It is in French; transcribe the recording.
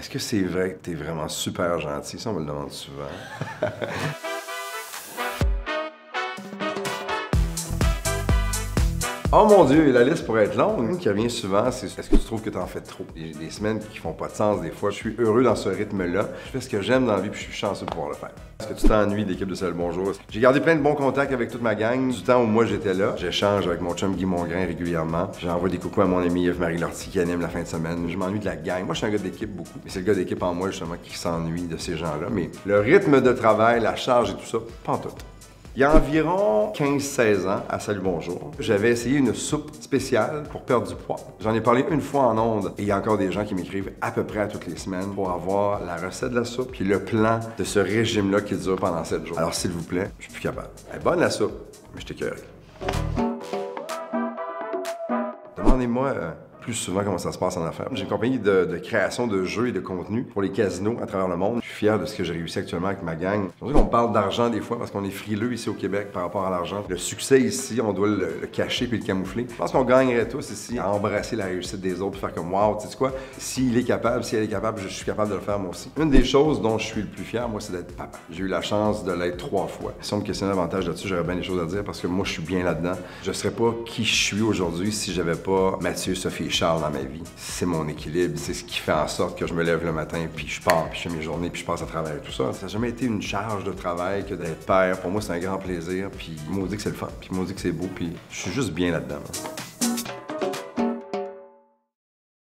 Est-ce que c'est vrai que t'es vraiment super gentil? Ça, on me le demande souvent. Oh mon Dieu, la liste pourrait être longue. Une qui revient souvent, c'est est-ce que tu trouves que tu en fais trop? J'ai des semaines qui font pas de sens des fois. Je suis heureux dans ce rythme-là. Je fais ce que j'aime dans la vie puis je suis chanceux de pouvoir le faire. Est-ce que tu t'ennuies de l'équipe de Salut Bonjour? J'ai gardé plein de bons contacts avec toute ma gang. Du temps où moi j'étais là, j'échange avec mon chum Guy Mongrain régulièrement. J'envoie des coucou à mon ami Yves-Marie Lortie qui anime la fin de semaine. Je m'ennuie de la gang. Moi, je suis un gars d'équipe beaucoup. Mais c'est le gars d'équipe en moi justement qui s'ennuie de ces gens-là. Mais le rythme de travail, la charge et tout ça, pas tout. Il y a environ 15-16 ans, à Salut Bonjour, j'avais essayé une soupe spéciale pour perdre du poids. J'en ai parlé une fois en ondes et il y a encore des gens qui m'écrivent à peu près à toutes les semaines pour avoir la recette de la soupe puis le plan de ce régime-là qui dure pendant 7 jours. Alors s'il vous plaît, je suis plus capable. Elle est bonne la soupe, mais je t'écœure. Demandez-moi euh, plus souvent comment ça se passe en affaires. J'ai une compagnie de, création de jeux et de contenu pour les casinos à travers le monde. Je suis fier de ce que j'ai réussi actuellement avec ma gang. C'est qu'on parle d'argent des fois parce qu'on est frileux ici au Québec par rapport à l'argent. Le succès ici, on doit le, cacher puis le camoufler. Je pense qu'on gagnerait tous ici à embrasser la réussite des autres, faire comme wow, tu sais quoi, s'il est capable, si elle est capable, je suis capable de le faire moi aussi. Une des choses dont je suis le plus fier, moi, c'est d'être papa. J'ai eu la chance de l'être trois fois. Si on me questionnait davantage là-dessus, j'aurais bien des choses à dire parce que moi, je suis bien là-dedans. Je serais pas qui je suis aujourd'hui si j'avais pas Mathieu, Sophie Charles dans ma vie c'est mon équilibre, c'est ce qui fait en sorte que je me lève le matin, puis je pars, puis je fais mes journées, puis je passe à travers tout ça. Ça n'a jamais été une charge de travail que d'être père. Pour moi, c'est un grand plaisir, puis dit que c'est le fun, puis dit que c'est beau, puis je suis juste bien là-dedans.